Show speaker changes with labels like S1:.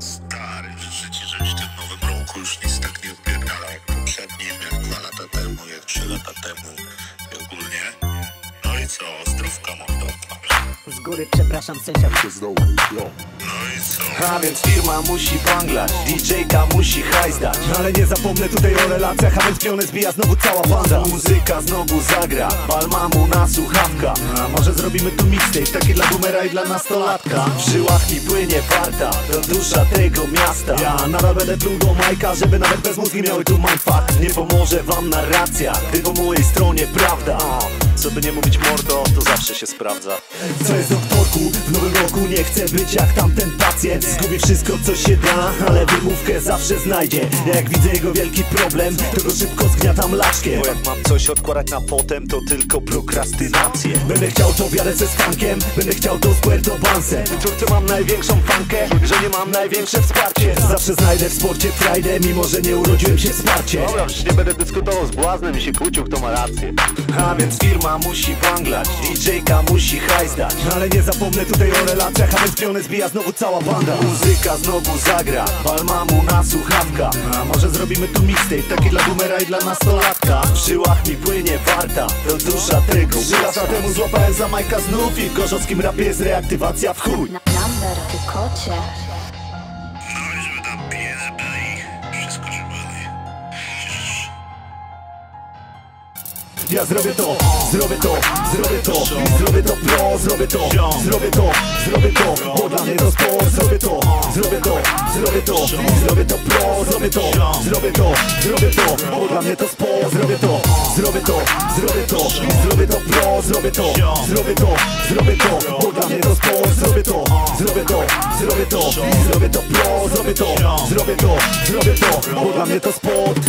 S1: Stary, życzę ci, żebyś tym nowym roku już nic tak nie odpierdalał jak poprzednim, jak dwa lata temu, jak trzy lata temu i ogólnie. No i co, zdrówka mordo.
S2: Z góry przepraszam sędzia.
S1: No i co?
S3: A więc firma musi banglać, DJ-ka musi hajs dać. Ale nie zapomnę tutaj o relacjach, a więc pionę zbija znowu cała banda. Muzyka znowu zagra, bal mamu na słuchawka. A może zrobimy tu mixtape, taki dla boomera i dla nastolatka? W żyłach mi płynie warta, to dusza tego miasta. Ja nadal będę do Majka, żeby nawet bez mózgi miały tu mindfuck. Nie pomoże wam narracja, gdy po mojej stronie prawda Co by nie mówić mordo, to zawsze się sprawdza. Co jest doktorku, w nowym roku nie chcę być jak tamten pacjent. Zgubi wszystko co się da, ale wymówkę zawsze znajdzie. Jak widzę jego wielki problem, to go szybko zgniatam laczkiem Bo jak mam coś odkładać na potem, to tylko prokrastynację. Będę chciał to wiarę ze skankiem, będę chciał to z Puerto Bansem Czuć, co mam największą fankę, że nie mam największe wsparcie. Zawsze znajdę w sporcie frajdę, mimo że nie urodziłem się wsparcie
S4: Dobra, już nie będę dyskutował z błaznem i się kłócił, kto ma rację.
S3: A więc firma musi banglać, DJ-ka musi hajs dać Ale nie zapomnę tutaj o relacjach, a więc pionę zbija znowu cała banda. Muzyka znowu zagra, bal mamu na słuchawka. A może zrobimy tu mixtape, taki dla boomera i dla nastolatka? W żyłach mi płynie warta, to dusza tego Trzy lata temu złapałem za Majka znów i w gorzowskim rapie jest reaktywacja w chuj.
S5: Number, kocie.
S3: Ja zrobię to, zrobię to, zrobię to Zrobię to pro, zrobię to Zrobię to, zrobię to Bo dla mnie to sport, zrobię to Zrobię to, zrobię to Zrobię to pro, zrobię to Zrobię to, zrobię to Bo dla mnie to sport, zrobię to Zrobię to, zrobię to Zrobię to pro, zrobię to Zrobię to, zrobię to Bo dla mnie to sport, zrobię to Zrobię to, zrobię to Zrobię to pro, zrobię to Zrobię to, zrobię to Bo dla mnie to sport